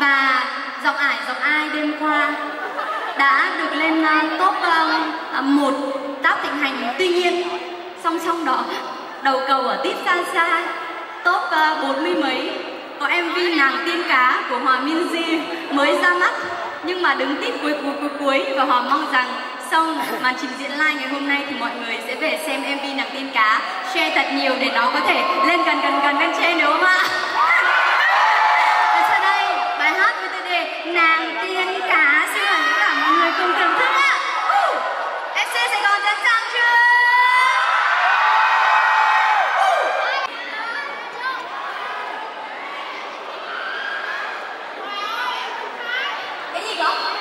và giọng ải giọng ai đêm qua đã được lên uh, top uh, một táp thịnh hành. Tuy nhiên song song đó đầu cầu ở tít xa xa top bốn mươi mấy có mv nàng tiên cá của hòa minzy mới ra mắt. Nhưng mà đứng tít cuối cuối cuối cuối và hòa mong rằng sau màn trình diễn live ngày hôm nay thì mọi người sẽ về xem mv nàng tiên cá. Share thật nhiều để nó có thể lên gần gần gần bên trên đúng không ạ? Thank you.